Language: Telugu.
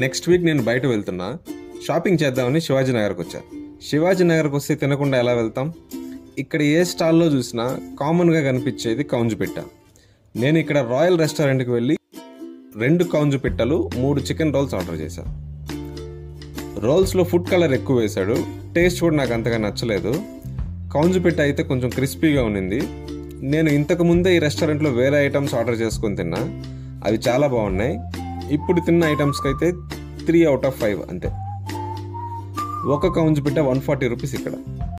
నెక్స్ట్ వీక్ నేను బయట వెళ్తున్నా. షాపింగ్ చేద్దామని శివాజీ నగర్కి వచ్చా. శివాజీ నగర్కి వస్తే తినకుండా ఎలా వెళ్తాం? ఇక్కడ ఏ స్టాల్లో చూసినా కామన్గా కనిపించేది కౌంజు పిట్ట. నేను ఇక్కడ రాయల్ రెస్టారెంట్కి వెళ్ళి రెండు కౌంజు పిట్టలు మూడు చికెన్ రోల్స్ ఆర్డర్ చేశాను రోల్స్లో ఫుడ్ కలర్ ఎక్కువ వేశాడు. టేస్ట్ కూడా నాకు అంతగా నచ్చలేదు. కౌంజు పిట్ట అయితే కొంచెం క్రిస్పీగా ఉన్నింది. నేను ఇంతకు ముందే ఈ రెస్టారెంట్లో వేరే ఐటమ్స్ ఆర్డర్ చేసుకొని తిన్నా. అవి చాలా బాగున్నాయి. ఇప్పుడు తిన్న ఐటమ్స్కి అయితే త్రీ అవుట్ ఆఫ్ ఫైవ్ అంతే. ఒక కౌన్స్ బిడ్డ వన్ ఫార్టీ రూపీస్ ఇక్కడ.